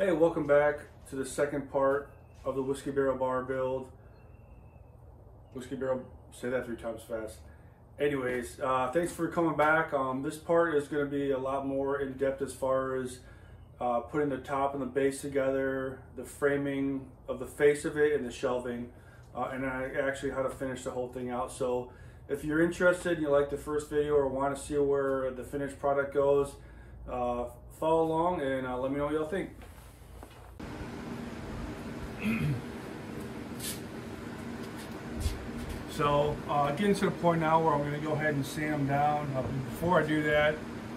Hey, welcome back to the second part of the Whiskey Barrel Bar build. Whiskey Barrel, say that three times fast. Anyways, uh, thanks for coming back. Um, this part is going to be a lot more in depth as far as uh, putting the top and the base together, the framing of the face of it, and the shelving, uh, and I, actually how to finish the whole thing out. So if you're interested and you like the first video or want to see where the finished product goes, uh, follow along and uh, let me know what y'all think. so uh, getting to the point now where I'm going to go ahead and sand them down. Uh, before I do that,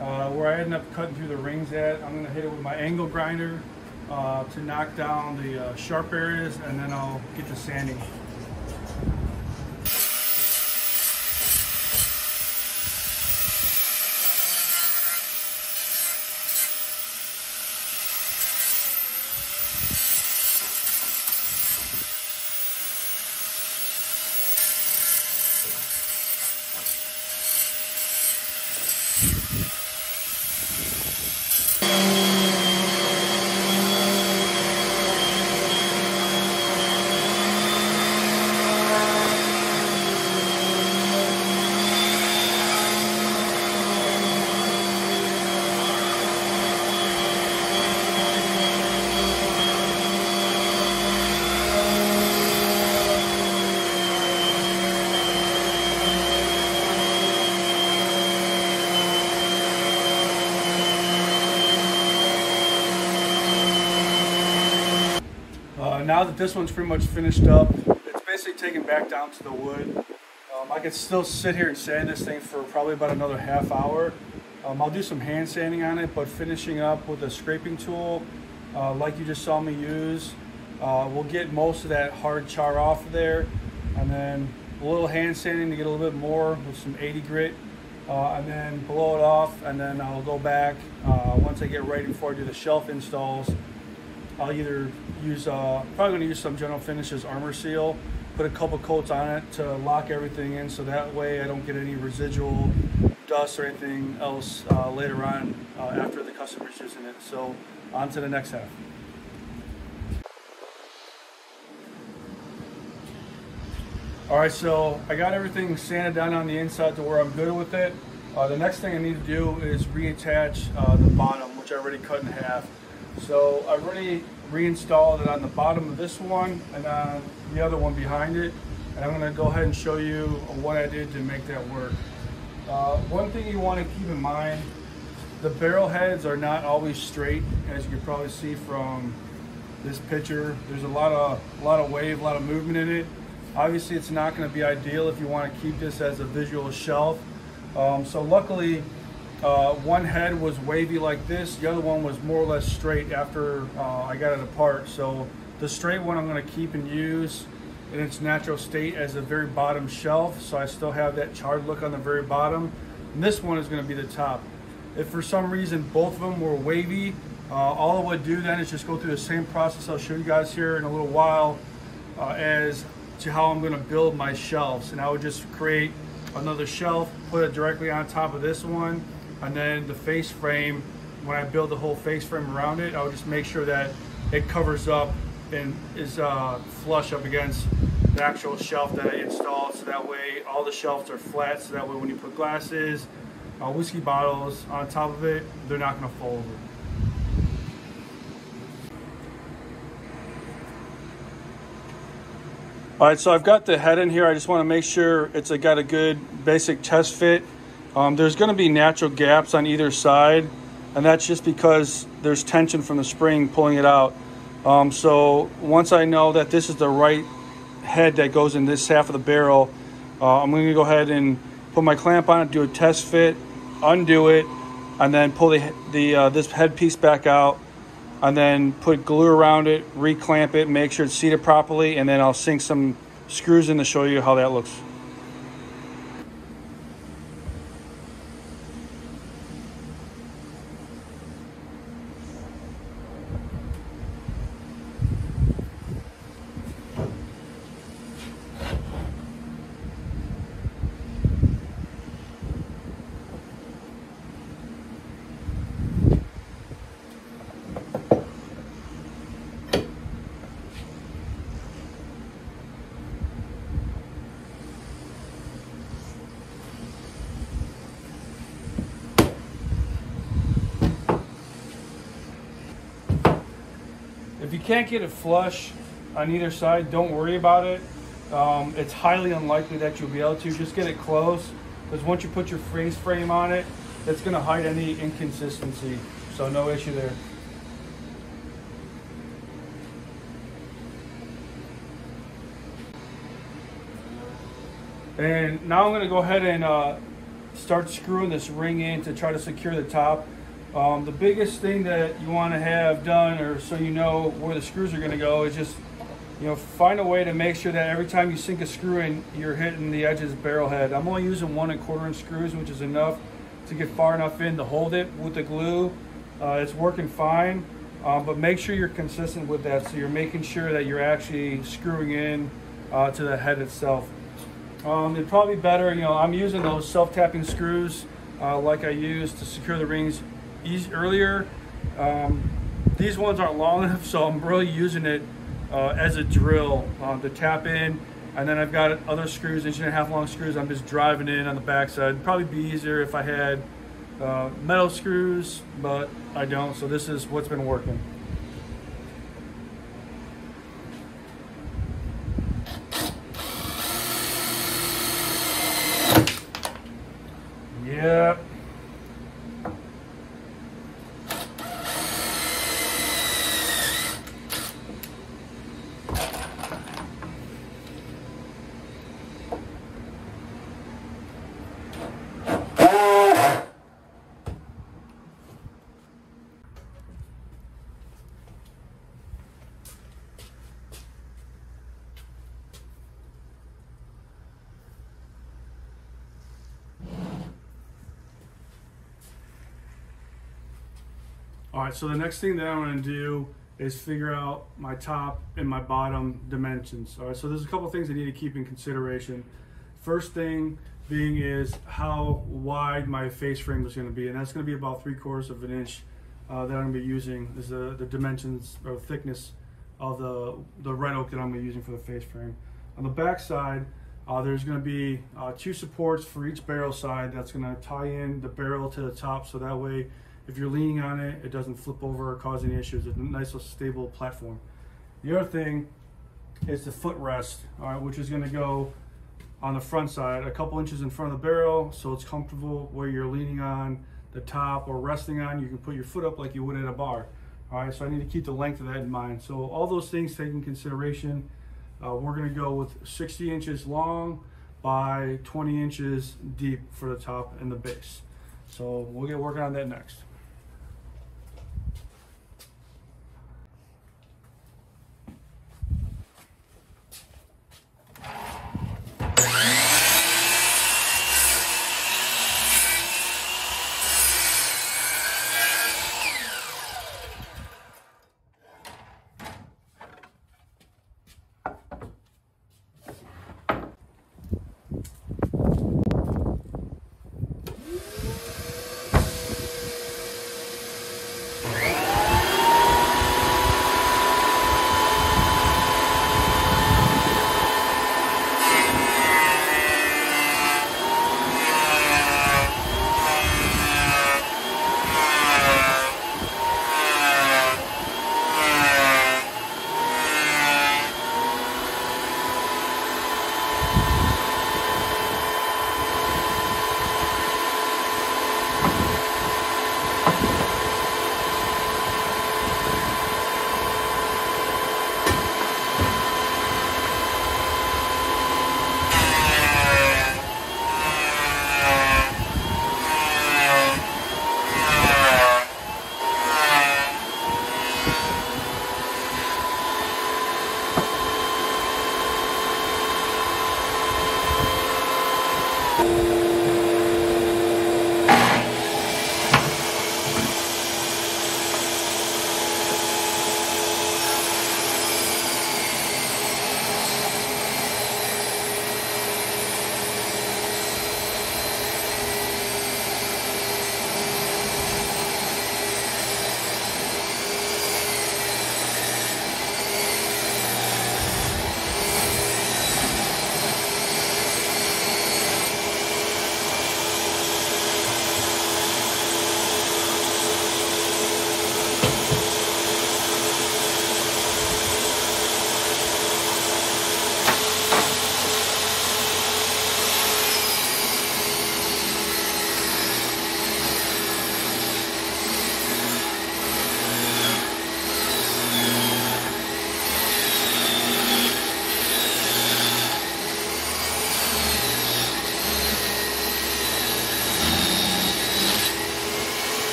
uh, where I end up cutting through the rings at, I'm going to hit it with my angle grinder uh, to knock down the uh, sharp areas and then I'll get to sanding. This one's pretty much finished up, it's basically taken back down to the wood. Um, I could still sit here and sand this thing for probably about another half hour. Um, I'll do some hand sanding on it, but finishing up with a scraping tool, uh, like you just saw me use, uh, we'll get most of that hard char off of there, and then a little hand sanding to get a little bit more with some 80 grit, uh, and then blow it off, and then I'll go back uh, once I get ready before I do the shelf installs. I'll either use, uh, probably to use some General Finishes Arm-R-Seal, put a couple coats on it to lock everything in so that way I don't get any residual dust or anything else uh, later on uh, after the customer's using it. So on to the next half. All right, so I got everything sanded down on the inside to where I'm good with it. Uh, the next thing I need to do is reattach uh, the bottom, which I already cut in half. So I've already reinstalled it on the bottom of this one and on the other one behind it. And I'm gonna go ahead and show you what I did to make that work. Uh, one thing you wanna keep in mind, the barrel heads are not always straight, as you can probably see from this picture. There's a lot of, a lot of wave, a lot of movement in it. Obviously it's not gonna be ideal if you wanna keep this as a visual shelf. Um, so luckily, uh, one head was wavy like this, the other one was more or less straight after uh, I got it apart. So the straight one I'm going to keep and use in its natural state as a very bottom shelf. So I still have that charred look on the very bottom. And this one is going to be the top. If for some reason both of them were wavy, uh, all I would do then is just go through the same process I'll show you guys here in a little while uh, as to how I'm going to build my shelves. And I would just create another shelf, put it directly on top of this one, and then the face frame, when I build the whole face frame around it, I'll just make sure that it covers up and is uh, flush up against the actual shelf that I installed. So that way all the shelves are flat. So that way when you put glasses, uh, whiskey bottles on top of it, they're not gonna fall over. All right, so I've got the head in here. I just wanna make sure it's got a good basic test fit. Um, there's going to be natural gaps on either side, and that's just because there's tension from the spring pulling it out. Um, so once I know that this is the right head that goes in this half of the barrel, uh, I'm going to go ahead and put my clamp on it, do a test fit, undo it, and then pull the, the uh, this headpiece back out, and then put glue around it, reclamp it, make sure it's seated properly, and then I'll sink some screws in to show you how that looks. Can't get it flush on either side, don't worry about it. Um, it's highly unlikely that you'll be able to. Just get it close because once you put your face frame on it, it's going to hide any inconsistency. So no issue there. And now I'm going to go ahead and uh, start screwing this ring in to try to secure the top. Um, the biggest thing that you want to have done, or so you know where the screws are going to go, is just you know find a way to make sure that every time you sink a screw in, you're hitting the edge of the barrel head. I'm only using one and a quarter inch screws, which is enough to get far enough in to hold it with the glue. Uh, it's working fine, uh, but make sure you're consistent with that. So you're making sure that you're actually screwing in uh, to the head itself. Um, it'd probably be better, you know, I'm using those self-tapping screws uh, like I used to secure the rings easy, earlier. Um, these ones aren't long enough, so I'm really using it uh, as a drill uh, to tap in. And then I've got other screws, inch and a half long screws. I'm just driving in on the backside. It'd probably be easier if I had uh, metal screws, but I don't. So this is what's been working. Yep. All right, so the next thing that I'm gonna do is figure out my top and my bottom dimensions. All right, so there's a couple things I need to keep in consideration. First thing being is how wide my face frame is gonna be, and that's gonna be about three quarters of an inch uh, that I'm gonna be using is the, the dimensions or thickness of the, the red oak that I'm gonna be using for the face frame. On the back side, uh, there's gonna be uh, two supports for each barrel side that's gonna tie in the barrel to the top so that way if you're leaning on it, it doesn't flip over or cause any issues. It's a nice stable platform. The other thing is the footrest, all right, which is gonna go on the front side, a couple inches in front of the barrel, so it's comfortable where you're leaning on the top or resting on. You can put your foot up like you would at a bar. All right, so I need to keep the length of that in mind. So all those things taken consideration, uh, we're gonna go with 60 inches long by 20 inches deep for the top and the base. So we'll get working on that next.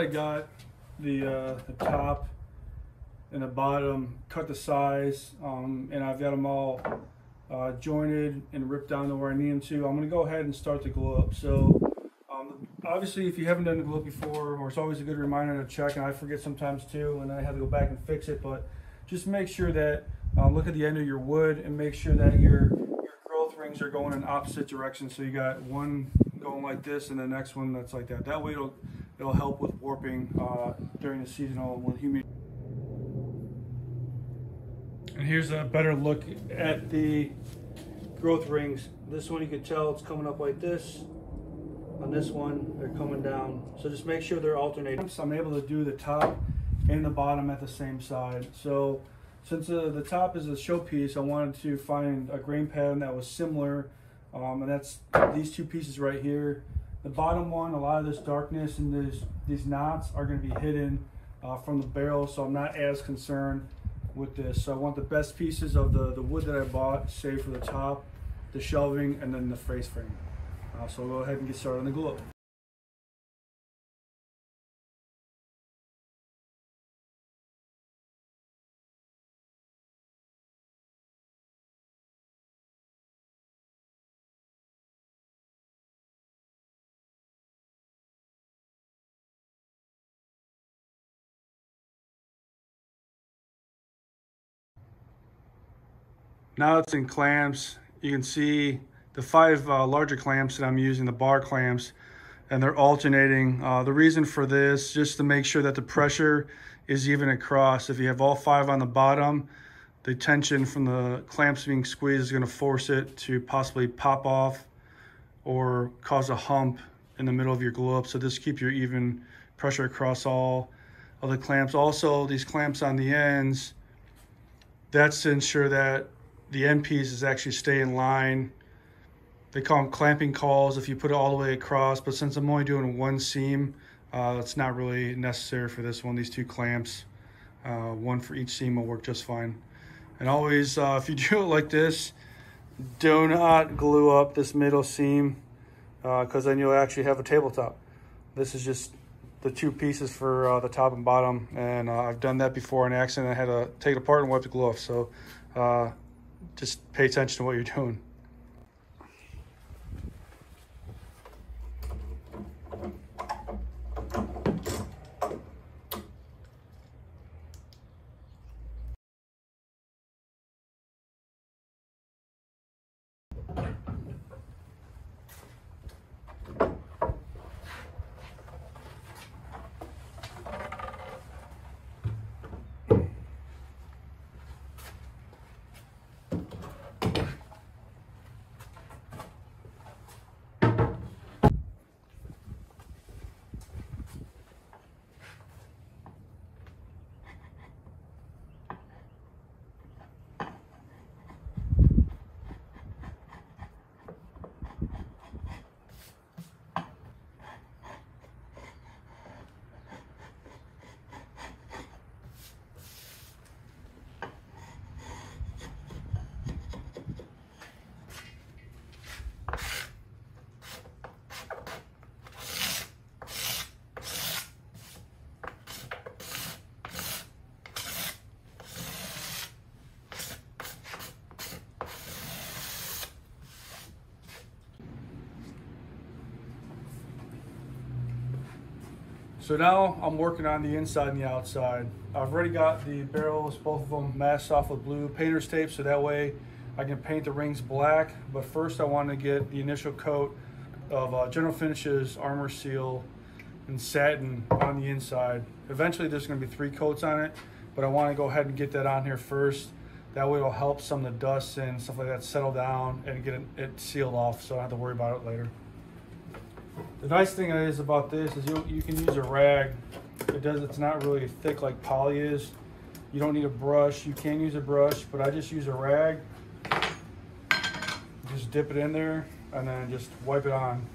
I got the, uh, the top and the bottom, cut the size, um, and I've got them all uh, jointed and ripped down to where I need them to, I'm gonna go ahead and start the glue up. So um, obviously if you haven't done the glue up before, or it's always a good reminder to check, and I forget sometimes too, and I have to go back and fix it, but just make sure that, uh, look at the end of your wood and make sure that your, your growth rings are going in opposite directions. So you got one going like this and the next one that's like that. That way it'll, it'll help with warping uh, during the seasonal when humidity. And here's a better look at the growth rings. This one you can tell it's coming up like this. On this one, they're coming down. So just make sure they're alternating. So I'm able to do the top and the bottom at the same side. So since uh, the top is a showpiece, I wanted to find a grain pattern that was similar. Um, and that's these two pieces right here. The bottom one, a lot of this darkness and these, these knots are gonna be hidden uh, from the barrel, so I'm not as concerned with this. So I want the best pieces of the, the wood that I bought, save for the top, the shelving, and then the face frame. Uh, so we'll go ahead and get started on the glue. Now it's in clamps. You can see the five uh, larger clamps that I'm using, the bar clamps, and they're alternating. Uh, the reason for this, just to make sure that the pressure is even across. If you have all five on the bottom, the tension from the clamps being squeezed is gonna force it to possibly pop off or cause a hump in the middle of your glue up. So this keep your even pressure across all of the clamps. Also, these clamps on the ends, that's to ensure that the end pieces actually stay in line. They call them clamping cauls if you put it all the way across, but since I'm only doing one seam, uh, it's not really necessary for this one. These two clamps, uh, one for each seam will work just fine. And always, uh, if you do it like this, do not glue up this middle seam because uh, then you'll actually have a tabletop. This is just the two pieces for uh, the top and bottom, and uh, I've done that before in accident. I had to take it apart and wipe the glue off. So just pay attention to what you're doing. So now I'm working on the inside and the outside. I've already got the barrels, both of them masked off with blue painter's tape so that way I can paint the rings black. But first I want to get the initial coat of uh, General Finishes Arm-R-Seal and satin on the inside. Eventually there's going to be three coats on it, but I want to go ahead and get that on here first. That way it'll help some of the dust and stuff like that settle down and get it, it sealed off so I don't have to worry about it later. The nice thing is about this is you, you can use a rag. It does. It's not really thick like poly is. You don't need a brush. You can use a brush, but I just use a rag. Just dip it in there and then just wipe it on.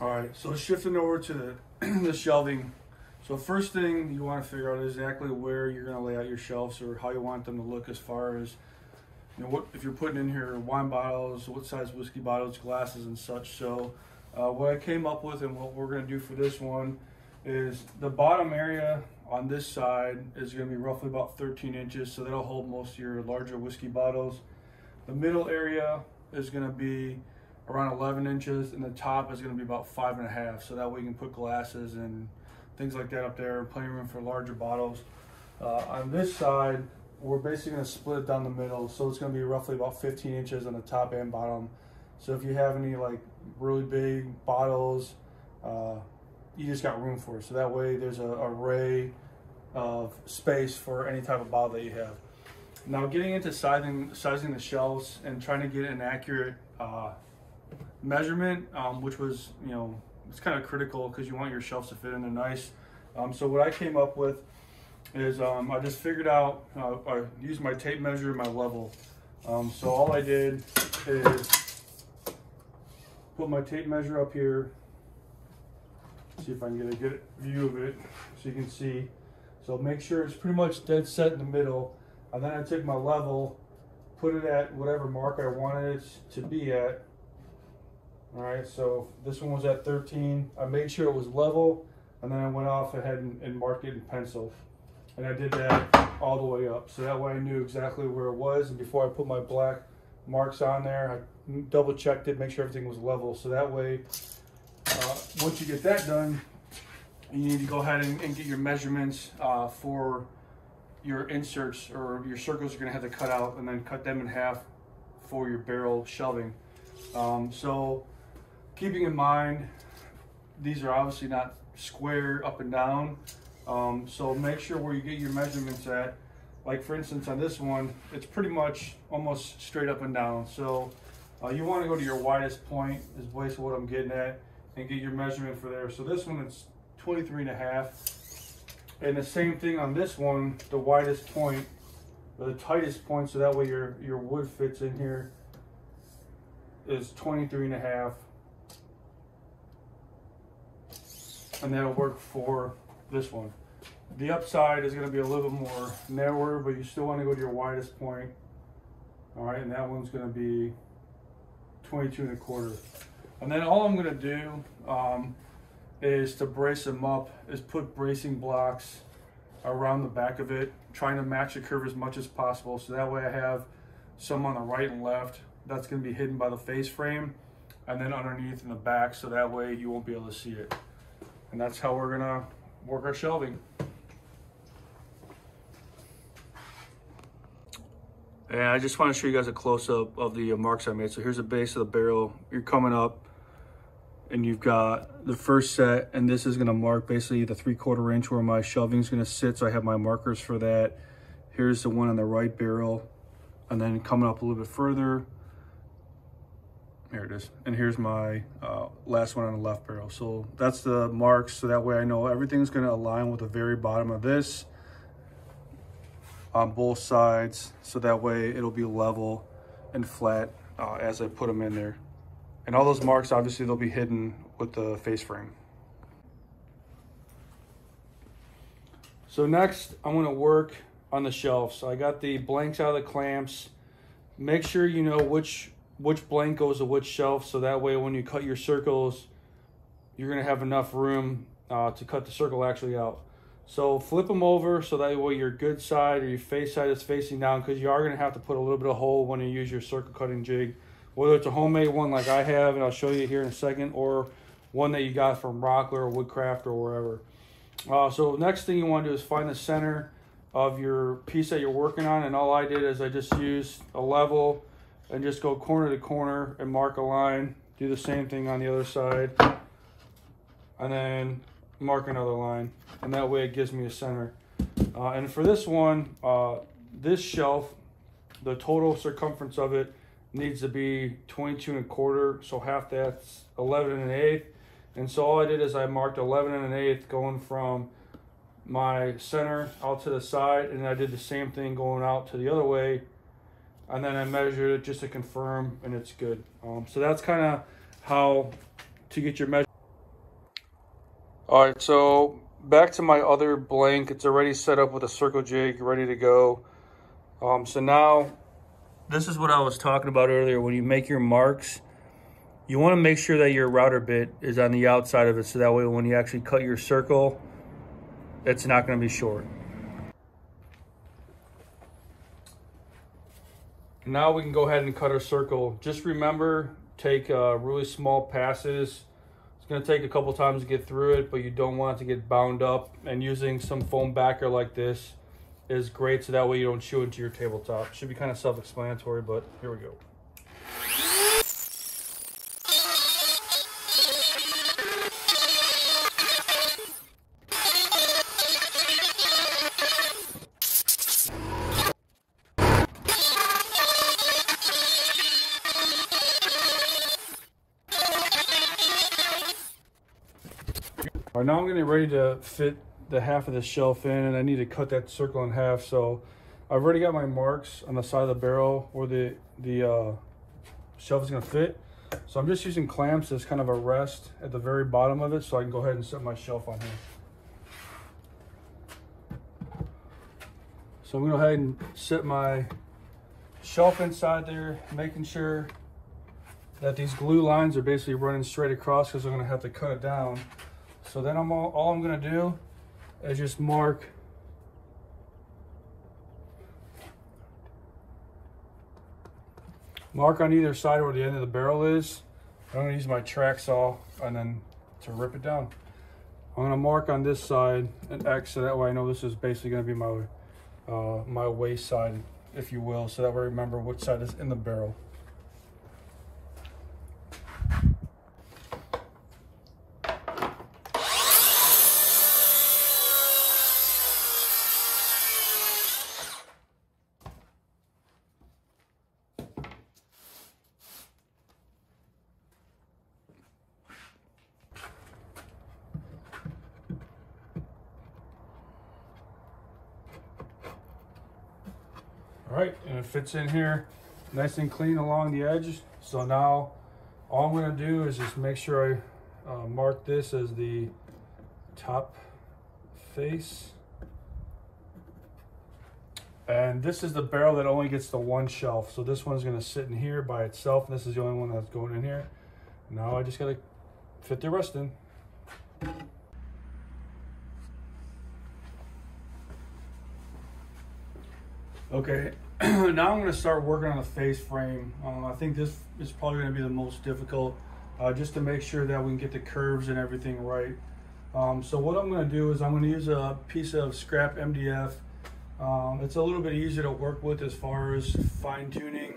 All right, so shifting over to the, the shelving. So first thing you want to figure out exactly where you're going to lay out your shelves or how you want them to look as far as you know what if you're putting in here wine bottles, what size whiskey bottles, glasses, and such. So uh, what I came up with and what we're going to do for this one is the bottom area on this side is going to be roughly about 13 inches, so that'll hold most of your larger whiskey bottles. The middle area is going to be around 11 inches, and the top is going to be about five and a half. So that way you can put glasses and things like that up there, plenty of room for larger bottles. Uh, on this side, we're basically going to split it down the middle, so it's going to be roughly about 15 inches on the top and bottom. So if you have any like really big bottles, uh, you just got room for it. So that way there's a array of space for any type of bottle that you have. Now getting into sizing, sizing the shelves and trying to get an accurate uh, measurement, um, which was, you know, it's kind of critical because you want your shelves to fit in there nice. Um, so what I came up with is um, I just figured out, uh, I used my tape measure and my level. Um, so all I did is put my tape measure up here, see if I can get a good view of it so you can see. So make sure it's pretty much dead set in the middle. And then I took my level, put it at whatever mark I wanted it to be at, all right, so this one was at 13. I made sure it was level, and then I went off ahead and, and marked it in pencil. And I did that all the way up. So that way I knew exactly where it was. And before I put my black marks on there, I double checked it, make sure everything was level. So that way, uh, once you get that done, you need to go ahead and, and get your measurements uh, for your inserts or your circles you're gonna have to cut out and then cut them in half for your barrel shelving. Um, so keeping in mind, these are obviously not square up and down. Um, so make sure where you get your measurements at. Like for instance on this one, it's pretty much almost straight up and down. So uh, you want to go to your widest point is basically what I'm getting at and get your measurement for there. So this one it's 23 and a half. And the same thing on this one, the widest point, or the tightest point, so that way your, your wood fits in here, is 23 and a half. And that'll work for this one. The upside is going to be a little bit more narrower, but you still want to go to your widest point. All right, and that one's going to be 22 and a quarter. And then all I'm going to do um, is to brace them up, is put bracing blocks around the back of it, trying to match the curve as much as possible. So that way I have some on the right and left. That's going to be hidden by the face frame and then underneath in the back. So that way you won't be able to see it. And that's how we're gonna work our shelving. And I just want to show you guys a close-up of the uh, marks I made. So here's the base of the barrel. You're coming up and you've got the first set and this is going to mark basically the three quarter inch where my shelving is going to sit. So I have my markers for that. Here's the one on the right barrel and then coming up a little bit further here it is. And here's my uh, last one on the left barrel. So that's the marks. So that way I know everything's gonna align with the very bottom of this on both sides. So that way it'll be level and flat uh, as I put them in there. And all those marks, obviously they'll be hidden with the face frame. So next I'm gonna work on the shelf. So I got the blanks out of the clamps. Make sure you know which which blank goes to which shelf so that way when you cut your circles you're going to have enough room uh, to cut the circle actually out. So flip them over so that way your good side or your face side is facing down because you are going to have to put a little bit of hole when you use your circle cutting jig. Whether it's a homemade one like I have and I'll show you here in a second or one that you got from Rockler or Woodcraft or wherever. Uh, so next thing you want to do is find the center of your piece that you're working on and all I did is I just used a level and just go corner to corner and mark a line. Do the same thing on the other side. And then mark another line. And that way it gives me a center. Uh, and for this one, uh, this shelf, the total circumference of it needs to be 22 and a quarter. So half that's 11 and an eighth. And so all I did is I marked 11 and an eighth going from my center out to the side. And I did the same thing going out to the other way and then I measured it just to confirm and it's good. Um, so that's kind of how to get your measure. All right, so back to my other blank. It's already set up with a circle jig, ready to go. Um, so now, this is what I was talking about earlier. When you make your marks, you want to make sure that your router bit is on the outside of it, so that way when you actually cut your circle, it's not going to be short. Now we can go ahead and cut our circle. Just remember, take uh, really small passes It's going to take a couple times to get through it, but you don't want to get bound up. And using some foam backer like this is great, so that way you don't chew into your tabletop. Should be kind of self-explanatory, but here we go. Getting ready to fit the half of the shelf in and I need to cut that circle in half. So I've already got my marks on the side of the barrel where the, the uh, shelf is gonna fit. So I'm just using clamps as kind of a rest at the very bottom of it so I can go ahead and set my shelf on here. So I'm gonna go ahead and set my shelf inside there, making sure that these glue lines are basically running straight across because I'm gonna have to cut it down. So then I'm all, all I'm gonna do is just mark mark on either side where the end of the barrel is. I'm gonna use my track saw and then to rip it down. I'm gonna mark on this side an X so that way I know this is basically gonna be my uh, my waste side, if you will, so that way I remember which side is in the barrel. All right, and it in here nice and clean along the edge. So now all I'm gonna do is just make sure I uh, mark this as the top face. And this is the barrel that only gets the one shelf. So this one's gonna sit in here by itself. This is the only one that's going in here. Now I just gotta fit the rest in. Okay, now I'm going to start working on the face frame. Um, I think this is probably going to be the most difficult, uh, just to make sure that we can get the curves and everything right. Um, so what I'm going to do is I'm going to use a piece of scrap MDF. Um, it's a little bit easier to work with as far as fine tuning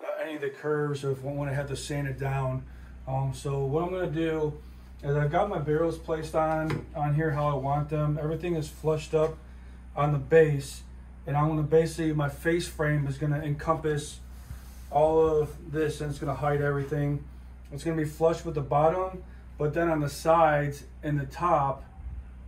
uh, any of the curves if I want to have to sand it down. Um, so what I'm going to do is I've got my barrels placed on, on here how I want them. Everything is flushed up on the base and I'm gonna basically, my face frame is gonna encompass all of this and it's gonna hide everything. It's gonna be flush with the bottom, but then on the sides and the top,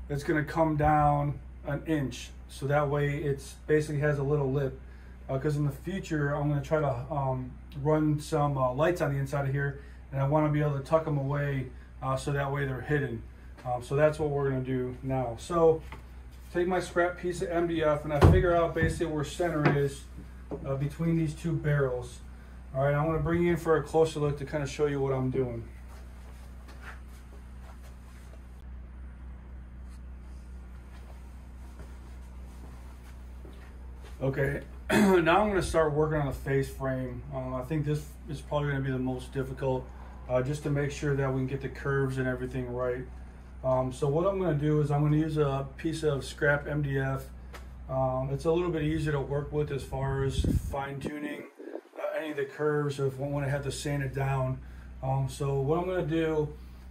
it's gonna come down an inch. So that way it's basically has a little lip. Because uh, in the future, I'm gonna try to um, run some uh, lights on the inside of here and I wanna be able to tuck them away uh, so that way they're hidden. Um, so that's what we're gonna do now. So take my scrap piece of MDF and I figure out basically where center is uh, between these two barrels. All right, I want to bring you in for a closer look to kind of show you what I'm doing. Okay, now I'm going to start working on the face frame. Um, I think this is probably going to be the most difficult uh, just to make sure that we can get the curves and everything right. Um, so what I'm going to do is I'm going to use a piece of scrap MDF. Um, it's a little bit easier to work with as far as fine tuning uh, any of the curves if I want to have to sand it down. Um, so what I'm going to do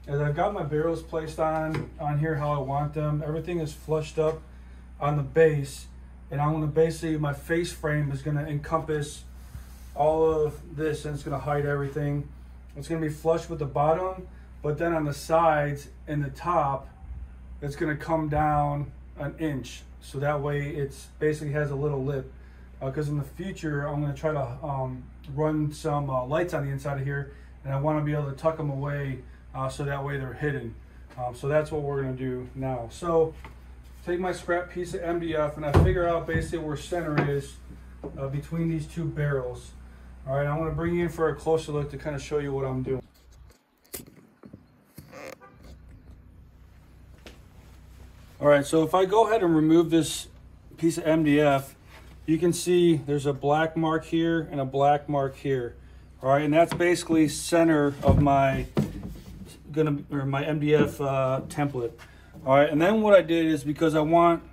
is I've got my barrels placed on, on here how I want them. Everything is flushed up on the base and I'm going to basically, my face frame is going to encompass all of this and it's going to hide everything. It's going to be flush with the bottom but then on the sides and the top, it's gonna come down an inch. So that way it's basically has a little lip. Because uh, in the future, I'm gonna try to um, run some uh, lights on the inside of here and I wanna be able to tuck them away uh, so that way they're hidden. Um, so that's what we're gonna do now. So take my scrap piece of MDF and I figure out basically where center is uh, between these two barrels. All right, I'm gonna bring you in for a closer look to kind of show you what I'm doing. All right, so if I go ahead and remove this piece of MDF, you can see there's a black mark here and a black mark here. All right, and that's basically center of my gonna or my MDF uh, template. All right, and then what I did is because I want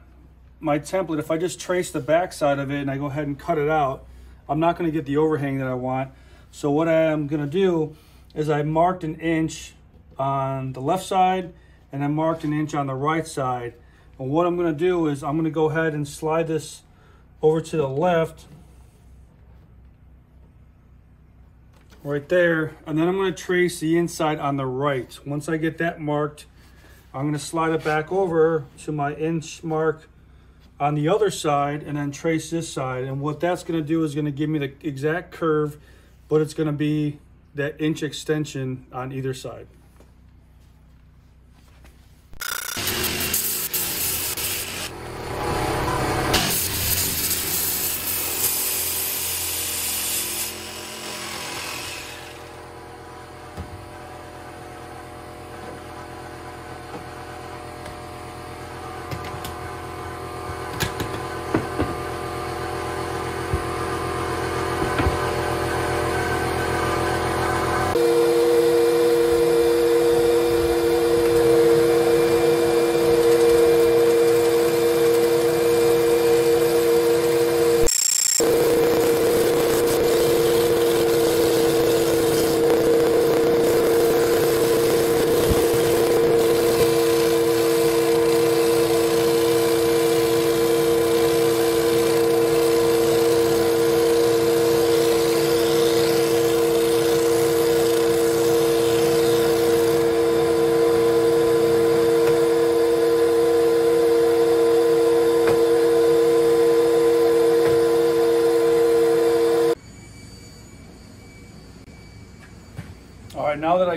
my template, if I just trace the back side of it and I go ahead and cut it out, I'm not gonna get the overhang that I want. So what I am gonna do is I marked an inch on the left side and I marked an inch on the right side. And what I'm gonna do is I'm gonna go ahead and slide this over to the left right there and then I'm to trace the inside on the right. Once I get that marked I'm going to slide it back over to my inch mark on the other side and then trace this side. And what that's going to do is going to give me the exact curve but it's going to be that inch extension on either side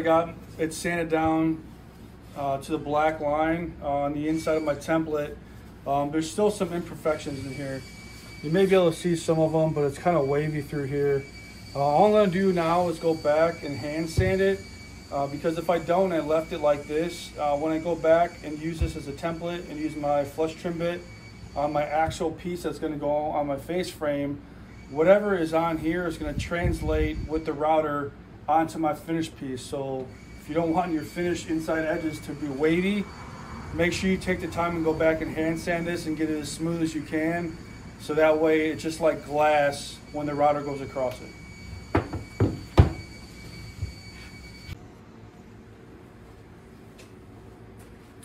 got it sanded down uh, to the black line on the inside of my template, um, there's still some imperfections in here. You may be able to see some of them, but it's kind of wavy through here. Uh, all I'm gonna do now is go back and hand sand it uh, because if I don't, I left it like this. Uh, when I go back and use this as a template and use my flush trim bit on my actual piece that's gonna go on my face frame, whatever is on here is gonna translate with the router onto my finished piece. So if you don't want your finished inside edges to be weighty, make sure you take the time and go back and hand sand this and get it as smooth as you can. So that way it's just like glass when the router goes across it.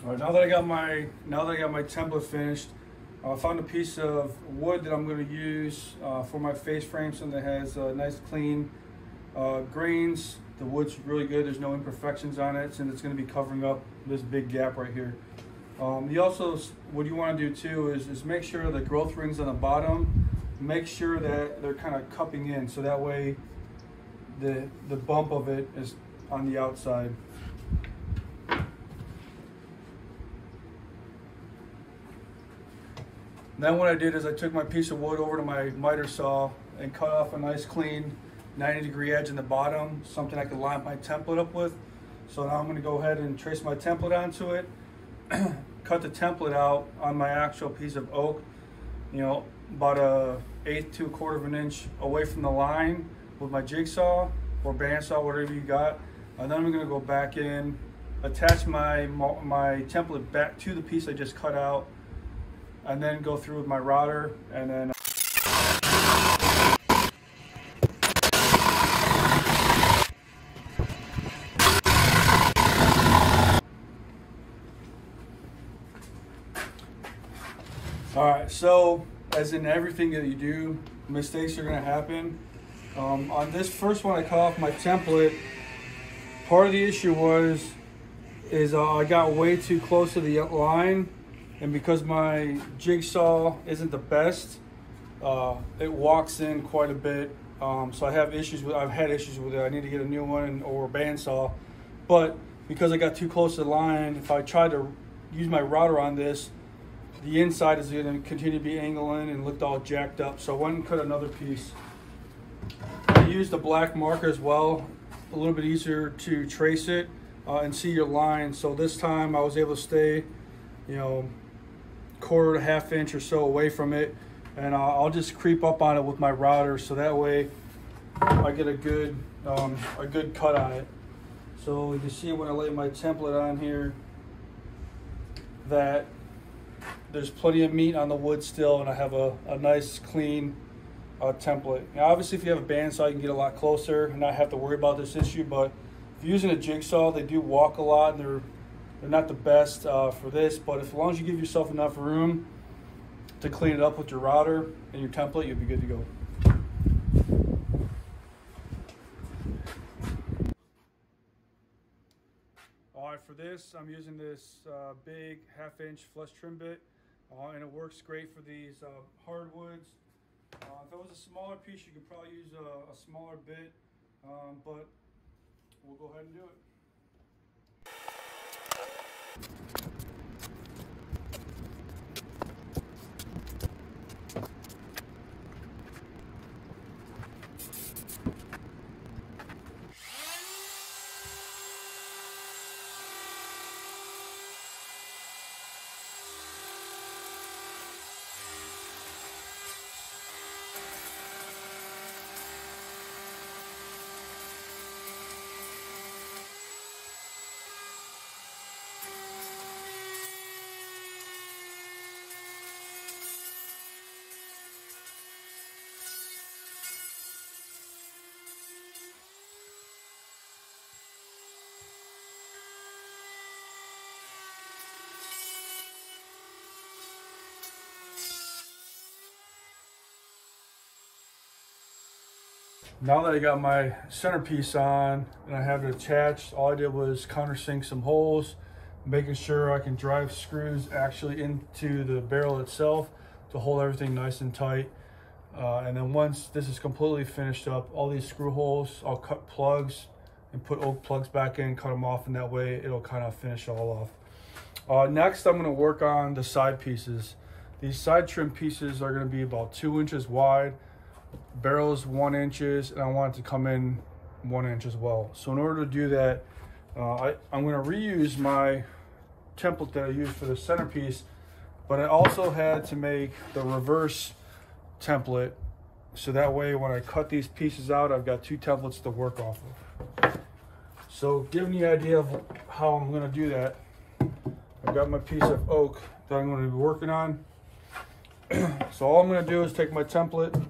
All right, now that I got my now that I got my template finished, I found a piece of wood that I'm going to use uh, for my face frame, something that has a nice clean uh, grains, the wood's really good. There's no imperfections on it, and it's going to be covering up this big gap right here. Um, you also, what you want to do too is, is make sure the growth rings on the bottom, make sure that they're kind of cupping in, so that way the, the bump of it is on the outside. Then what I did is I took my piece of wood over to my miter saw and cut off a nice clean 90 degree edge in the bottom, something I could line my template up with. So now I'm gonna go ahead and trace my template onto it, cut the template out on my actual piece of oak, you know, about a eighth to a quarter of an inch away from the line with my jigsaw or bandsaw, whatever you got. And then I'm gonna go back in, attach my, my template back to the piece I just cut out, and then go through with my router and then All right, so as in everything that you do, mistakes are gonna happen. Um, on this first one I cut off my template, part of the issue was, is uh, I got way too close to the line and because my jigsaw isn't the best, uh, it walks in quite a bit. Um, so I have issues with, I've had issues with it. I need to get a new one or a bandsaw. But because I got too close to the line, if I tried to use my router on this, the inside is going to continue to be angling and looked all jacked up. So I went and cut another piece. I used a black marker as well, a little bit easier to trace it uh, and see your line. So this time I was able to stay, you know, quarter to half inch or so away from it. And uh, I'll just creep up on it with my router so that way I get a good, um, a good cut on it. So you can see when I lay my template on here that there's plenty of meat on the wood still and I have a, a nice clean uh, template. Now obviously if you have a bandsaw you can get a lot closer and not have to worry about this issue but if you're using a jigsaw they do walk a lot and they're they're not the best uh, for this but if, as long as you give yourself enough room to clean it up with your router and your template you'll be good to go. All right, for this, I'm using this uh, big half inch flush trim bit, uh, and it works great for these uh, hardwoods. Uh, if it was a smaller piece, you could probably use a, a smaller bit, um, but we'll go ahead and do it. Now that I got my centerpiece on and I have it attached, all I did was countersink some holes, making sure I can drive screws actually into the barrel itself to hold everything nice and tight. Uh, and then once this is completely finished up, all these screw holes, I'll cut plugs and put oak plugs back in, cut them off, and that way it'll kind of finish all off. Uh, next, I'm gonna work on the side pieces. These side trim pieces are gonna be about two inches wide barrels one inches and I want it to come in one inch as well. So in order to do that, uh, I, I'm gonna reuse my template that I used for the centerpiece, but I also had to make the reverse template so that way when I cut these pieces out, I've got two templates to work off of. So giving you an idea of how I'm gonna do that, I've got my piece of oak that I'm gonna be working on. so all I'm gonna do is take my template,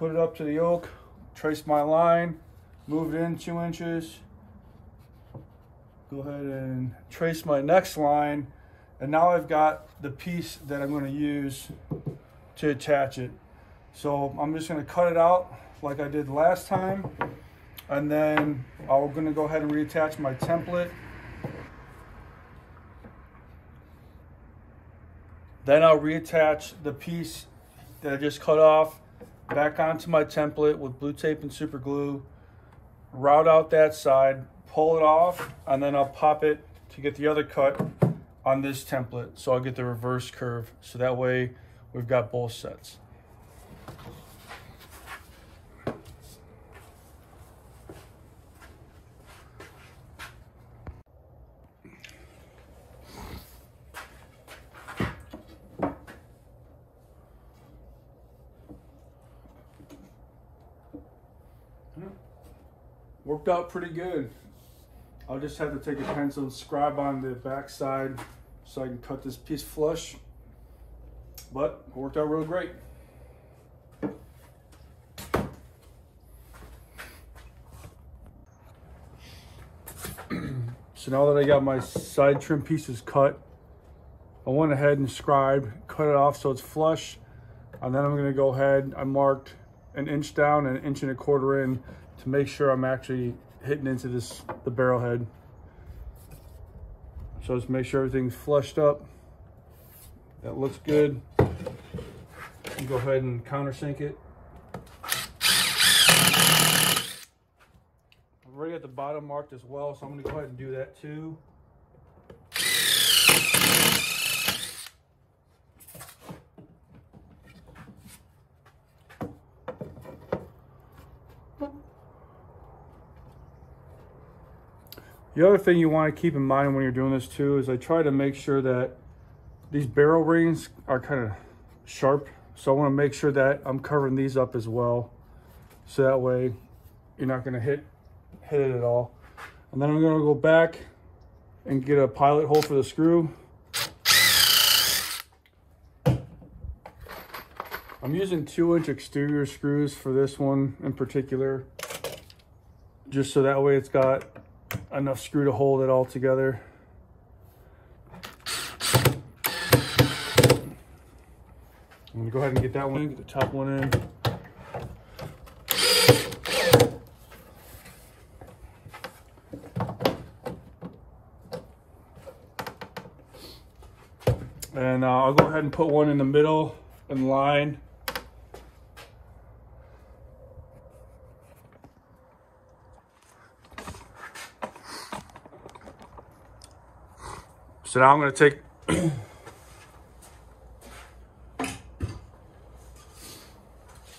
put it up to the oak, trace my line, move it in two inches, go ahead and trace my next line, and now I've got the piece that I'm going to use to attach it. So I'm just going to cut it out like I did last time, and then I'm going to go ahead and reattach my template. Then I'll reattach the piece that I just cut off back onto my template with blue tape and super glue, route out that side, pull it off, and then I'll pop it to get the other cut on this template. So I'll get the reverse curve. So that way we've got both sets. Worked out pretty good. I'll just have to take a pencil and scribe on the back side so I can cut this piece flush. But it worked out real great. so now that I got my side trim pieces cut, I went ahead and scribed, cut it off so it's flush. And then I'm gonna go ahead, I marked an inch down and an inch and a quarter in to make sure I'm actually hitting into this the barrel head. So just make sure everything's flushed up. That looks good. go ahead and countersink it. I've already got the bottom marked as well, so I'm gonna go ahead and do that too. The other thing you want to keep in mind when you're doing this too is I try to make sure that these barrel rings are kind of sharp. So I want to make sure that I'm covering these up as well. So that way you're not going to hit, hit it at all. And then I'm going to go back and get a pilot hole for the screw. I'm using two inch exterior screws for this one in particular, just so that way it's got enough screw to hold it all together. I'm gonna go ahead and get that one in, get the top one in. And uh, I'll go ahead and put one in the middle in line. So now I'm going to take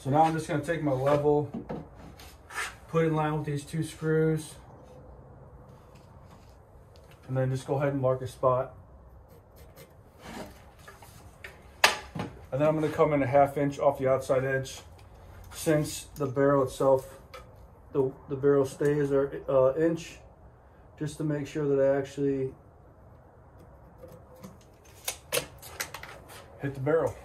So now I'm just going to take my level, put it in line with these two screws, and then just go ahead and mark a spot. And then I'm going to come in a half inch off the outside edge since the barrel itself, the, the barrel staves are uh, inch, just to make sure that I actually hit the barrel.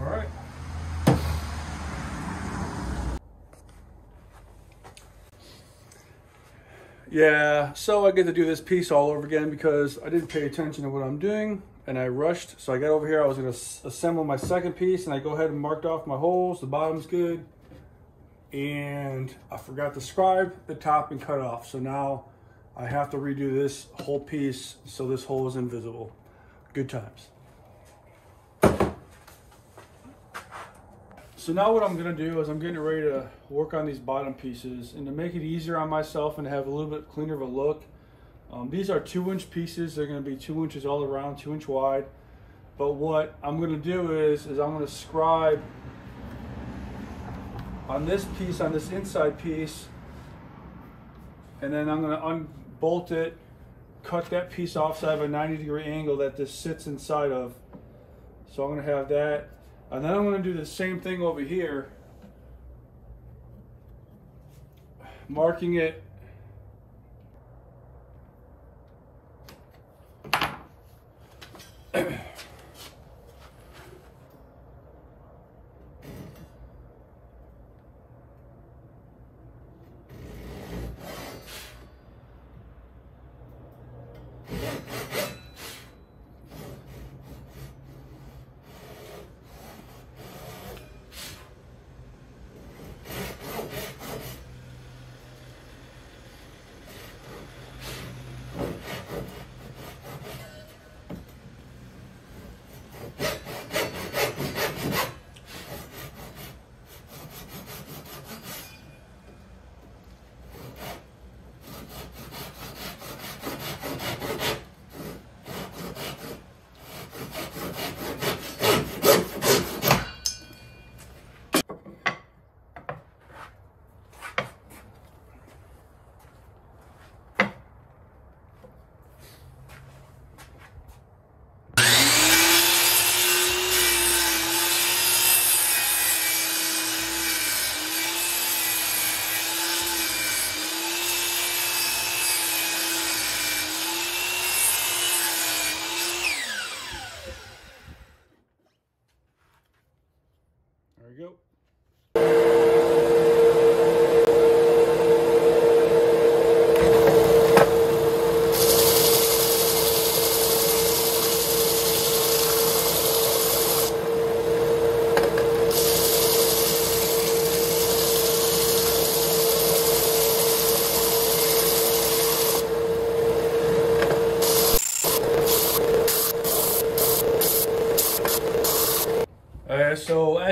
All right. Yeah, so I get to do this piece all over again because I didn't pay attention to what I'm doing and I rushed. So I got over here, I was gonna assemble my second piece and I go ahead and marked off my holes. The bottom's good. And I forgot to scribe the top and cut off. So now I have to redo this whole piece so this hole is invisible. Good times. So now what I'm gonna do is I'm getting ready to work on these bottom pieces and to make it easier on myself and have a little bit cleaner of a look. Um, these are two inch pieces. They're gonna be two inches all around, two inch wide. But what I'm gonna do is, is I'm gonna scribe on this piece, on this inside piece, and then I'm gonna unbolt it, cut that piece off so I have a 90 degree angle that this sits inside of. So I'm gonna have that and then I'm going to do the same thing over here, marking it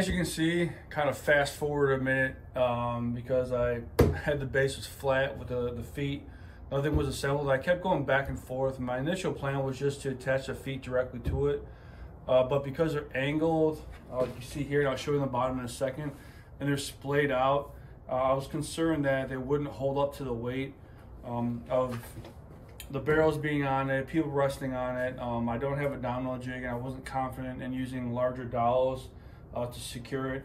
as you can see, kind of fast forward a minute um, because I had the base was flat with the, the feet. Nothing was assembled. I kept going back and forth. My initial plan was just to attach the feet directly to it. Uh, but because they're angled, uh, you see here, and I'll show you the bottom in a second, and they're splayed out, uh, I was concerned that they wouldn't hold up to the weight um, of the barrels being on it, people resting on it. Um, I don't have a domino jig and I wasn't confident in using larger dowels uh, to secure it.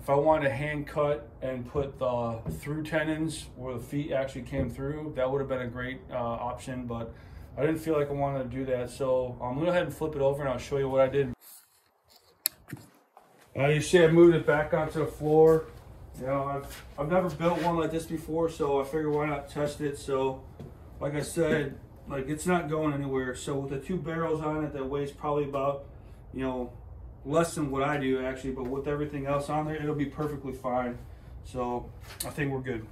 If I wanted to hand cut and put the through tenons where the feet actually came through, that would have been a great uh, option, but I didn't feel like I wanted to do that. So I'm gonna go ahead and flip it over and I'll show you what I did. Uh, you see I moved it back onto the floor. You know, I've, I've never built one like this before, so I figured why not test it. So, like I said, like it's not going anywhere. So with the two barrels on it that weighs probably about, you know, less than what I do actually, but with everything else on there, it'll be perfectly fine. So I think we're good.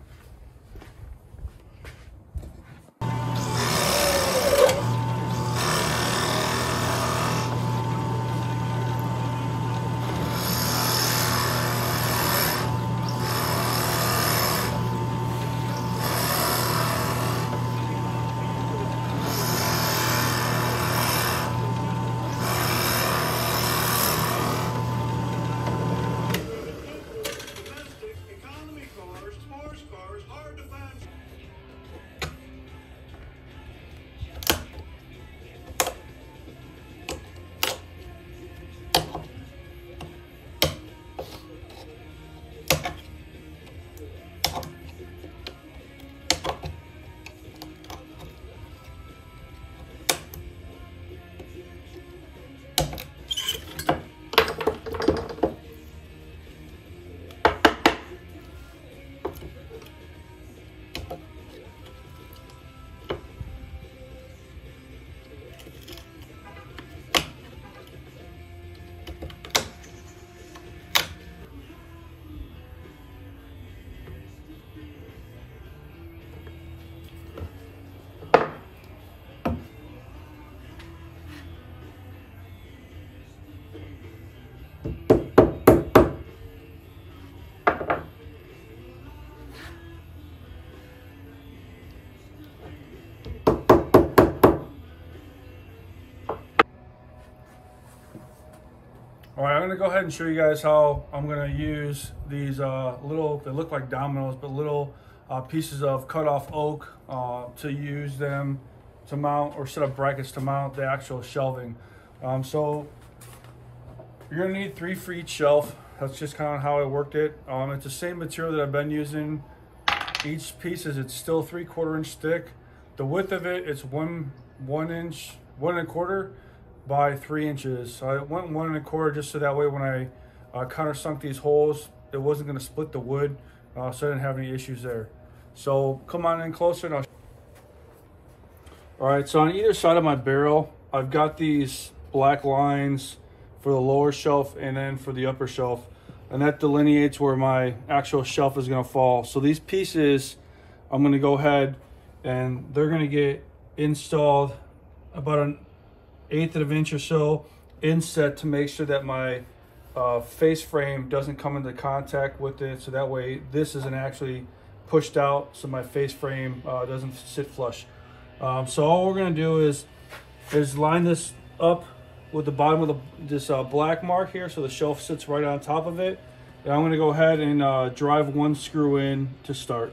Gonna go ahead and show you guys how I'm gonna use these uh, little, they look like dominoes, but little uh, pieces of cut off oak uh, to use them to mount or set up brackets to mount the actual shelving. Um, so you're gonna need three for each shelf. That's just kind of how I worked it. Um, it's the same material that I've been using. Each piece is it's still three quarter inch thick. The width of it, it's one one inch, one and a quarter by three inches. So I went one and a quarter just so that way when I uh, countersunk these holes, it wasn't gonna split the wood, uh, so I didn't have any issues there. So come on in closer I'll All right, so on either side of my barrel, I've got these black lines for the lower shelf and then for the upper shelf. And that delineates where my actual shelf is gonna fall. So these pieces, I'm gonna go ahead and they're gonna get installed about an eighth of an inch or so inset to make sure that my uh, face frame doesn't come into contact with it. So that way this isn't actually pushed out so my face frame uh, doesn't sit flush. Um, so all we're gonna do is, is line this up with the bottom of the, this uh, black mark here so the shelf sits right on top of it. And I'm gonna go ahead and uh, drive one screw in to start.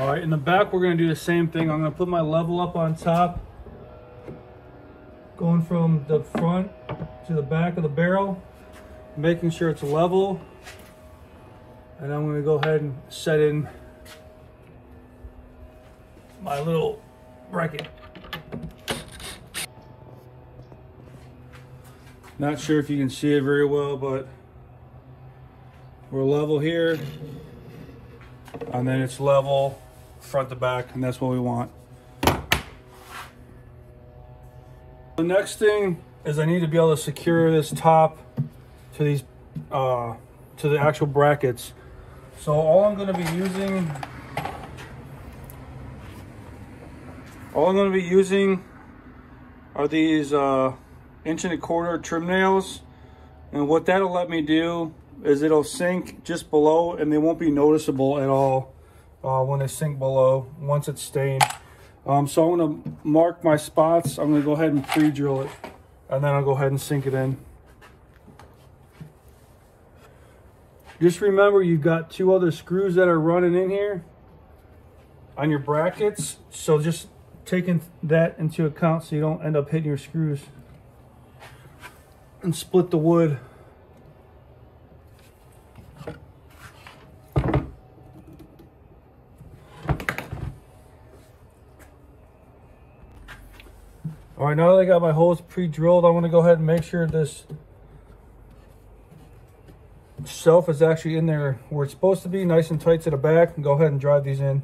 All right, in the back, we're gonna do the same thing. I'm gonna put my level up on top, going from the front to the back of the barrel, making sure it's level. And I'm gonna go ahead and set in my little bracket. Not sure if you can see it very well, but we're level here. And then it's level front to back, and that's what we want. The next thing is I need to be able to secure this top to these, uh, to the actual brackets. So all I'm gonna be using, all I'm gonna be using are these uh, inch and a quarter trim nails. And what that'll let me do is it'll sink just below and they won't be noticeable at all uh, when they sink below once it's stained. Um, so I'm going to mark my spots. I'm going to go ahead and pre-drill it and then I'll go ahead and sink it in. Just remember you've got two other screws that are running in here on your brackets. So just taking that into account so you don't end up hitting your screws and split the wood. Right, now that I got my holes pre-drilled, I'm gonna go ahead and make sure this shelf is actually in there where it's supposed to be, nice and tight to the back, and go ahead and drive these in.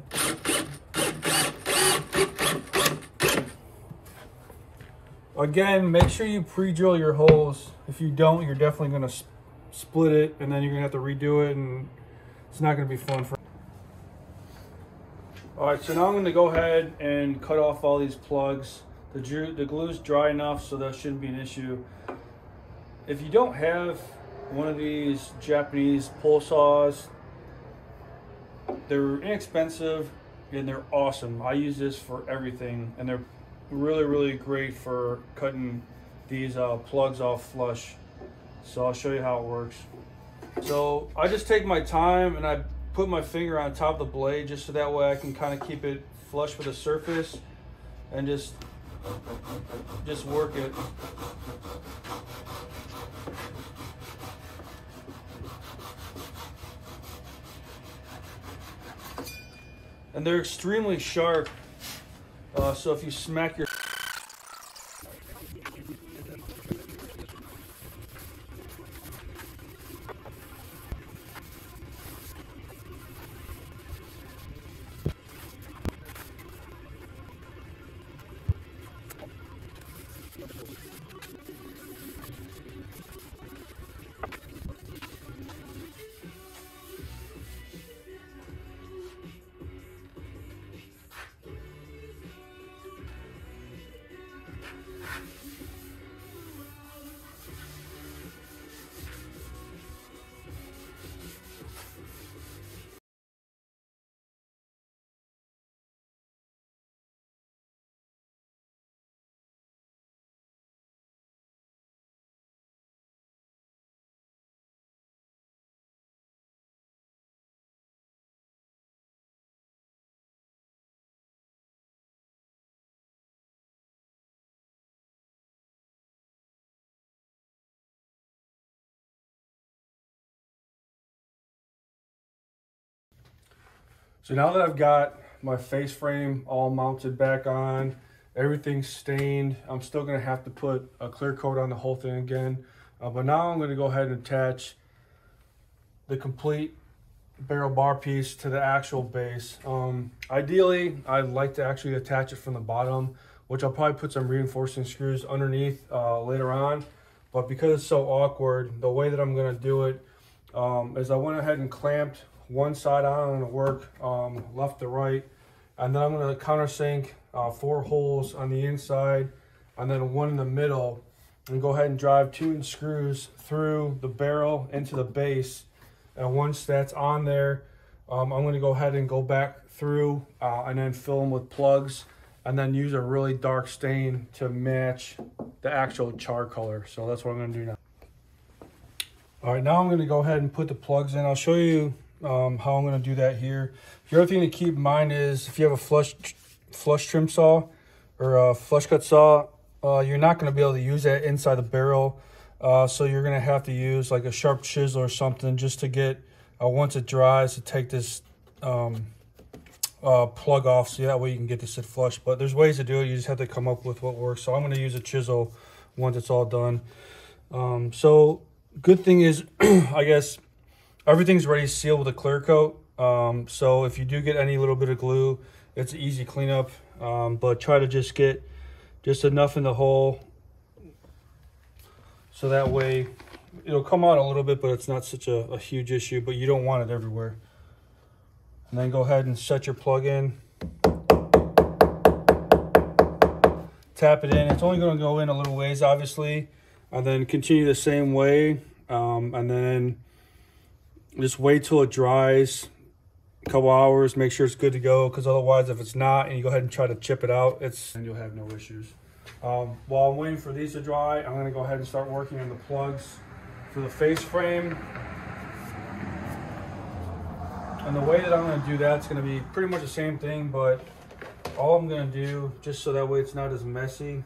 Again, make sure you pre-drill your holes. If you don't, you're definitely gonna split it, and then you're gonna have to redo it, and it's not gonna be fun for. All right, so now I'm gonna go ahead and cut off all these plugs. The, the glue's dry enough, so that shouldn't be an issue. If you don't have one of these Japanese pull saws. They're inexpensive and they're awesome. I use this for everything and they're really, really great for cutting these uh, plugs off flush. So I'll show you how it works. So I just take my time and I put my finger on top of the blade just so that way I can kind of keep it flush with the surface and just just work it and they're extremely sharp. Uh, so if you smack your So now that I've got my face frame all mounted back on, everything's stained, I'm still gonna have to put a clear coat on the whole thing again. Uh, but now I'm gonna go ahead and attach the complete barrel bar piece to the actual base. Um, ideally, I'd like to actually attach it from the bottom, which I'll probably put some reinforcing screws underneath uh, later on. But because it's so awkward, the way that I'm gonna do it um, is I went ahead and clamped one side on, I'm gonna work um, left to right, and then I'm gonna countersink uh, four holes on the inside, and then one in the middle, and go ahead and drive two inch screws through the barrel into the base. And once that's on there, um, I'm gonna go ahead and go back through uh, and then fill them with plugs and then use a really dark stain to match the actual char color. So that's what I'm gonna do now. All right, now I'm gonna go ahead and put the plugs in. I'll show you um, how I'm going to do that here. The other thing to keep in mind is if you have a flush flush trim saw or a flush cut saw, uh, you're not going to be able to use that inside the barrel. Uh, so you're going to have to use like a sharp chisel or something just to get, uh, once it dries, to take this um, uh, plug off so that way you can get this at flush. But there's ways to do it. You just have to come up with what works. So I'm going to use a chisel once it's all done. Um, so good thing is, I guess, Everything's ready sealed with a clear coat. Um, so if you do get any little bit of glue, it's an easy cleanup. Um, but try to just get just enough in the hole so that way it'll come out a little bit, but it's not such a, a huge issue, but you don't want it everywhere. And then go ahead and set your plug in. tap it in. It's only going to go in a little ways, obviously, and then continue the same way. Um, and then just wait till it dries a couple hours, make sure it's good to go, because otherwise if it's not and you go ahead and try to chip it out, it's and you'll have no issues. Um, while I'm waiting for these to dry, I'm gonna go ahead and start working on the plugs for the face frame. And the way that I'm gonna do that's gonna be pretty much the same thing, but all I'm gonna do, just so that way it's not as messy,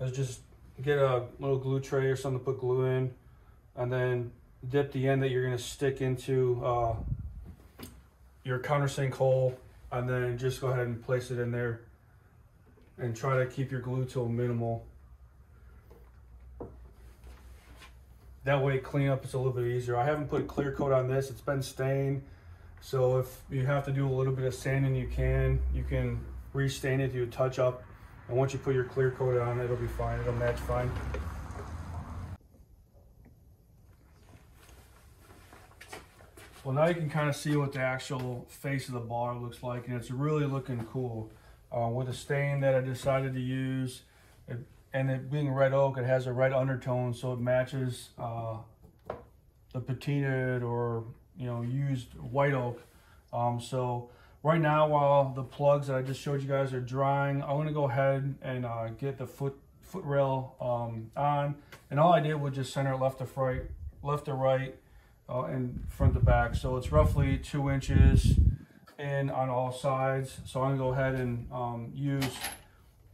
is just get a little glue tray or something to put glue in, and then dip the end that you're gonna stick into uh, your countersink hole, and then just go ahead and place it in there, and try to keep your glue to a minimal. That way cleanup is a little bit easier. I haven't put a clear coat on this, it's been stained. So if you have to do a little bit of sanding, you can. You can restain it, a touch up. And once you put your clear coat on, it'll be fine. It'll match fine. Well, now you can kind of see what the actual face of the bar looks like, and it's really looking cool. Uh, with the stain that I decided to use, it, and it being red oak, it has a red undertone, so it matches uh, the patinaed or you know used white oak. Um, so right now, while the plugs that I just showed you guys are drying, I'm gonna go ahead and uh, get the foot foot rail um, on, and all I did was just center it left to right, left to right uh, and front to back. So it's roughly two inches in on all sides. So I'm gonna go ahead and um, use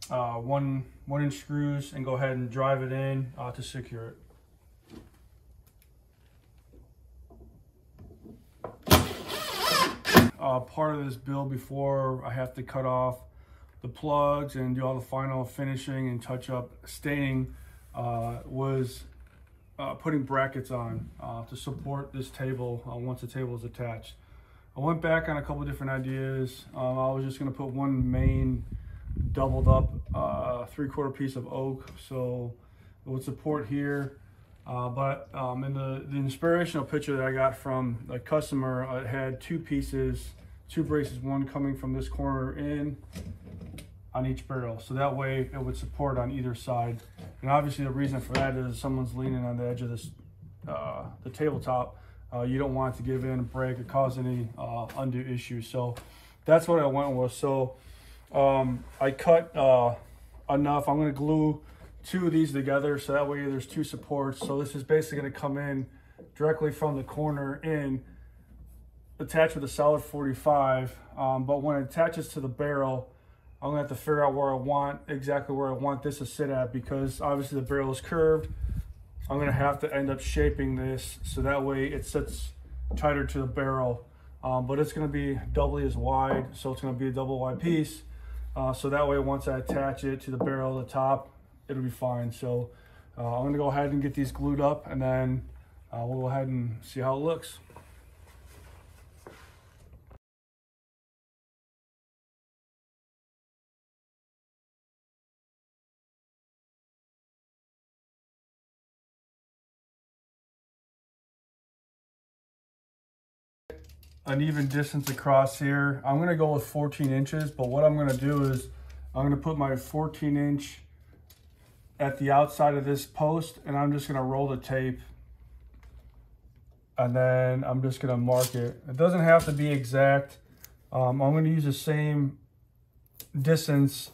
uh, one one inch screws and go ahead and drive it in uh, to secure it. Uh, part of this build before I have to cut off the plugs and do all the final finishing and touch up staining uh, was uh, putting brackets on uh, to support this table uh, once the table is attached. I went back on a couple different ideas. Um, I was just going to put one main doubled up uh, three quarter piece of oak so it would support here. Uh, but um, in the, the inspirational picture that I got from a customer, it had two pieces, two braces, one coming from this corner in on each barrel. So that way it would support on either side. And obviously the reason for that is someone's leaning on the edge of this, uh, the tabletop. Uh, you don't want to give in, break, or cause any uh, undue issues. So that's what I went with. So um, I cut uh, enough. I'm gonna glue two of these together so that way there's two supports. So this is basically gonna come in directly from the corner in attached with a solid 45. Um, but when it attaches to the barrel, I'm gonna have to figure out where I want, exactly where I want this to sit at because obviously the barrel is curved. I'm gonna have to end up shaping this so that way it sits tighter to the barrel. Um, but it's gonna be doubly as wide, so it's gonna be a double wide piece. Uh, so that way once I attach it to the barrel at the top, it'll be fine. So uh, I'm gonna go ahead and get these glued up and then uh, we'll go ahead and see how it looks. An even distance across here. I'm gonna go with 14 inches, but what I'm gonna do is I'm gonna put my 14 inch at the outside of this post and I'm just gonna roll the tape and then I'm just gonna mark it. It doesn't have to be exact. Um, I'm gonna use the same distance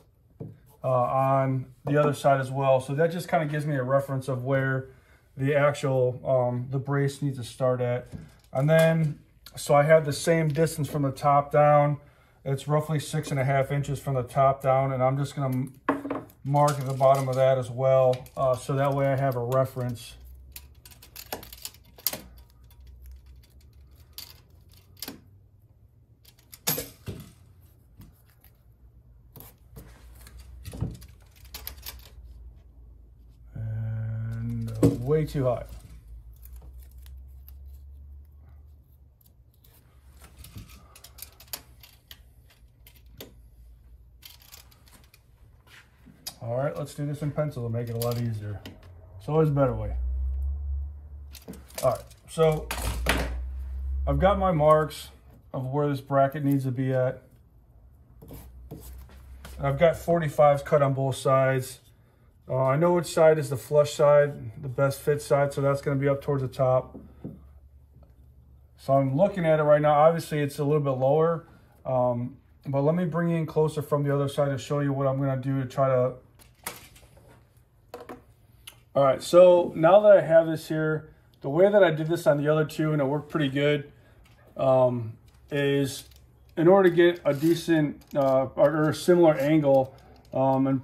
uh, on the other side as well. So that just kind of gives me a reference of where the actual, um, the brace needs to start at. And then so I have the same distance from the top down. It's roughly six and a half inches from the top down, and I'm just gonna mark at the bottom of that as well, uh, so that way I have a reference. And uh, way too high. All right, let's do this in pencil to make it a lot easier. It's always a better way. All right, so I've got my marks of where this bracket needs to be at. I've got 45s cut on both sides. Uh, I know which side is the flush side, the best fit side, so that's going to be up towards the top. So I'm looking at it right now. Obviously, it's a little bit lower, um, but let me bring in closer from the other side to show you what I'm going to do to try to... All right, so now that I have this here, the way that I did this on the other two, and it worked pretty good, um, is in order to get a decent uh, or a similar angle, um, and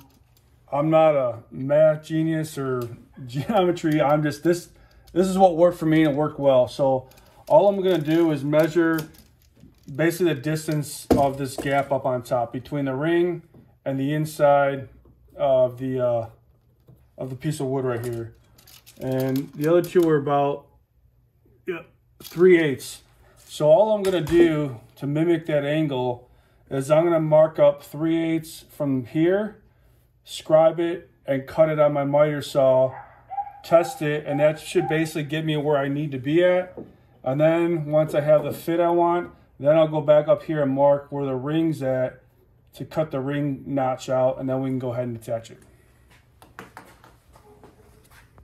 I'm not a math genius or geometry. I'm just this. This is what worked for me and worked well. So all I'm gonna do is measure basically the distance of this gap up on top between the ring and the inside of the uh, of the piece of wood right here. And the other two are about yeah, 3 eighths. So all I'm gonna do to mimic that angle is I'm gonna mark up 3 eighths from here scribe it, and cut it on my miter saw, test it, and that should basically get me where I need to be at. And then once I have the fit I want, then I'll go back up here and mark where the ring's at to cut the ring notch out, and then we can go ahead and attach it.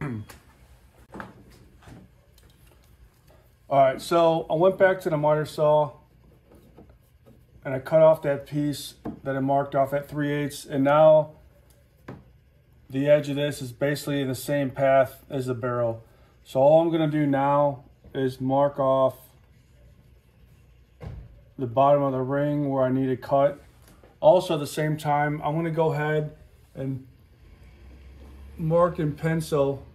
All right, so I went back to the miter saw and I cut off that piece that I marked off at 3 eighths, and now the edge of this is basically the same path as the barrel. So all I'm gonna do now is mark off the bottom of the ring where I need to cut. Also at the same time, I'm gonna go ahead and mark in pencil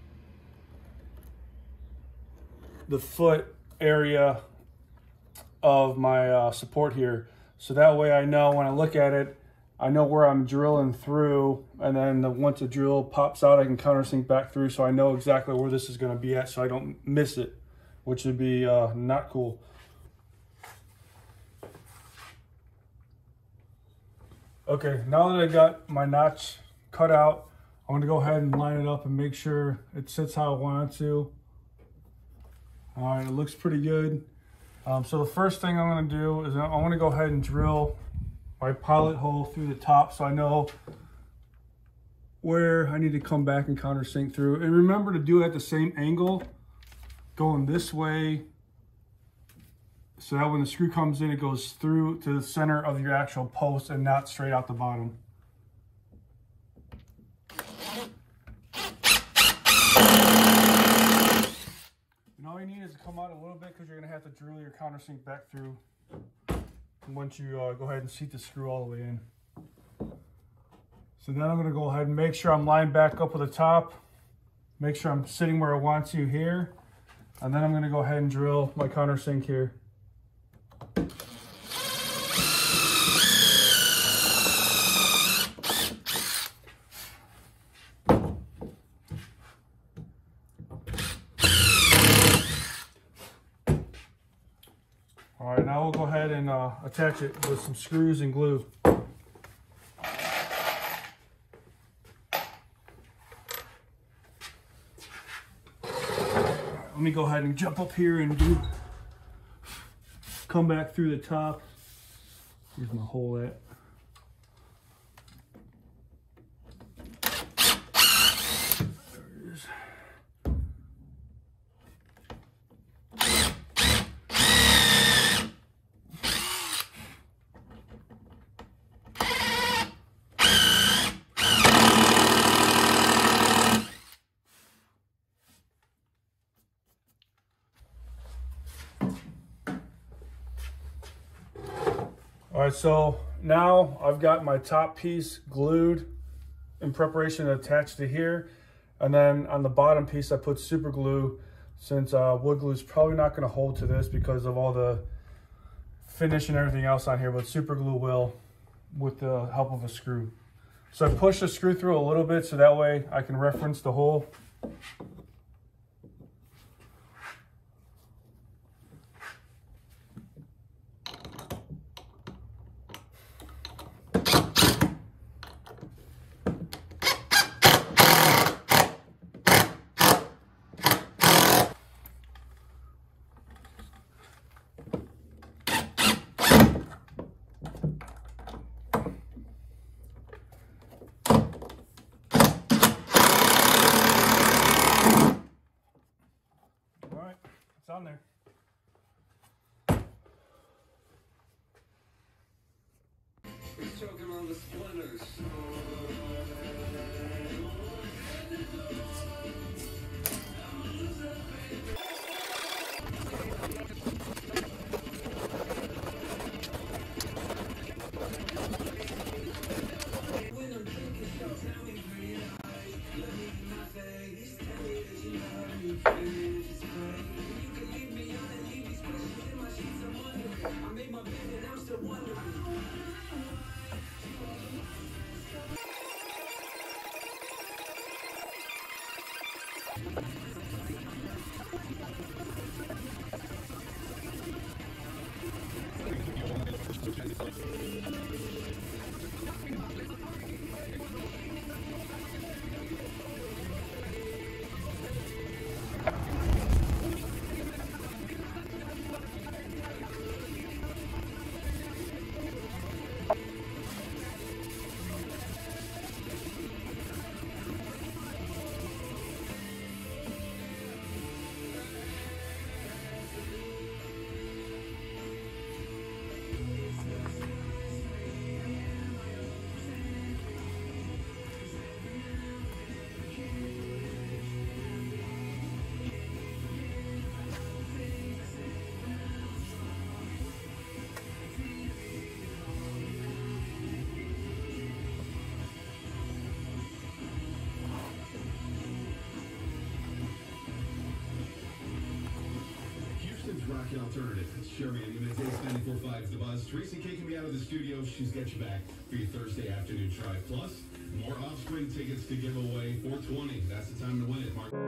the foot area of my uh, support here. So that way I know when I look at it, I know where I'm drilling through, and then the, once the drill pops out, I can countersink back through, so I know exactly where this is going to be at, so I don't miss it, which would be uh, not cool. Okay, now that I got my notch cut out, I'm to go ahead and line it up and make sure it sits how I want it to. All right, it looks pretty good. Um, so the first thing I'm to do is I want to go ahead and drill my pilot hole through the top so I know where I need to come back and countersink through. And remember to do it at the same angle, going this way, so that when the screw comes in, it goes through to the center of your actual post and not straight out the bottom. All you need is to come out a little bit because you're going to have to drill your countersink back through once you uh, go ahead and seat the screw all the way in. So then I'm going to go ahead and make sure I'm lined back up with the top. Make sure I'm sitting where I want to here. And then I'm going to go ahead and drill my countersink here. All right, now we'll go ahead uh, attach it with some screws and glue. let me go ahead and jump up here and do, come back through the top. Here's my hole at. Right, so now I've got my top piece glued in preparation to attach to here. And then on the bottom piece, I put super glue since uh, wood glue is probably not gonna hold to this because of all the finish and everything else on here, but super glue will with the help of a screw. So I push the screw through a little bit so that way I can reference the hole. Rocky Alternative. It's Sherry and Imitates 94.5's The Buzz. Teresa K can be out of the studio. She's got you back for your Thursday afternoon try. Plus, more Offspring tickets to give away. 420. That's the time to win it. Mark.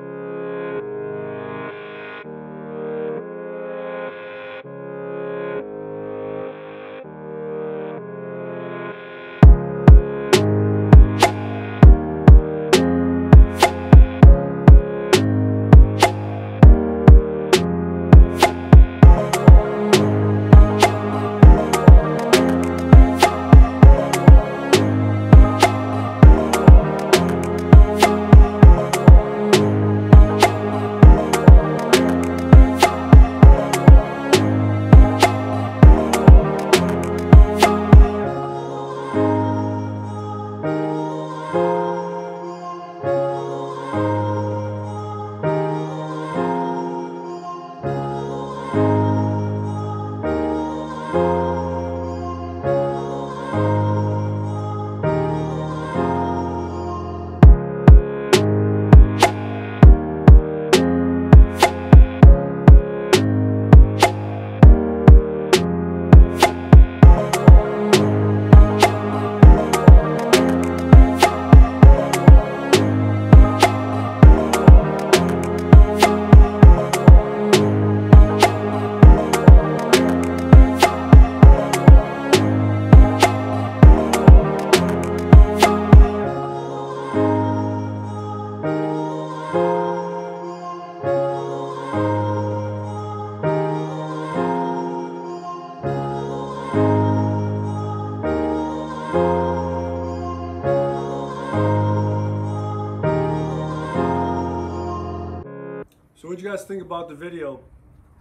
So what do you guys think about the video?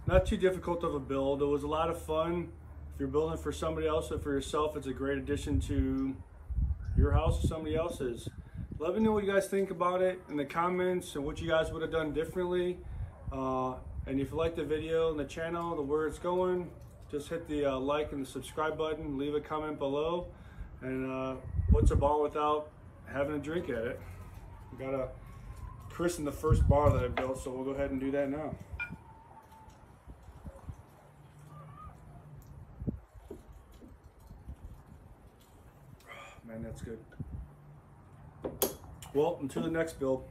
Not too difficult of a build. It was a lot of fun. If you're building for somebody else or for yourself, it's a great addition to your house or somebody else's. Let me know what you guys think about it in the comments and what you guys would have done differently. Uh, and if you like the video and the channel, the where it's going, just hit the uh, like and the subscribe button. Leave a comment below. And uh, what's a ball without having a drink at it? We got a christen the first bar that I built, so we'll go ahead and do that now. Man, that's good. Well, until the next build.